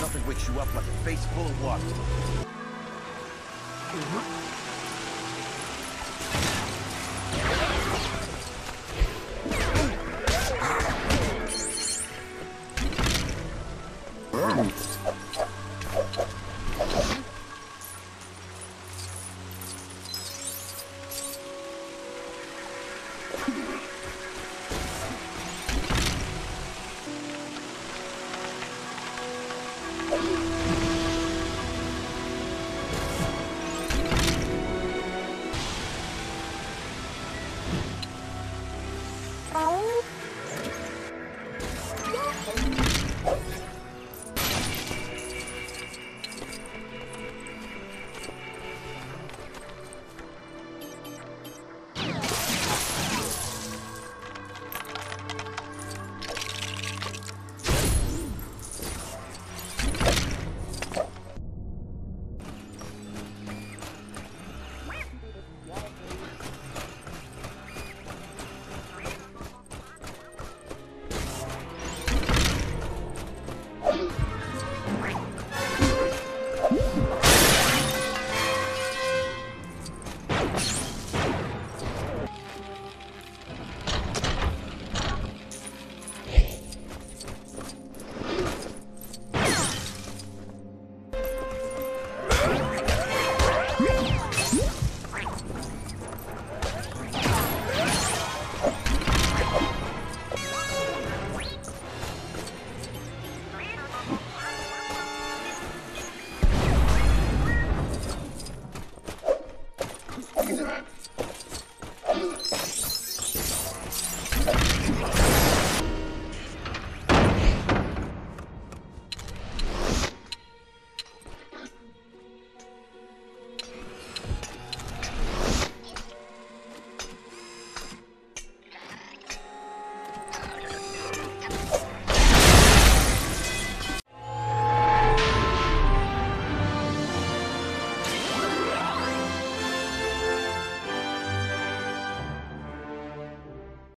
Nothing wakes you up like a face full of water. Mm-hmm.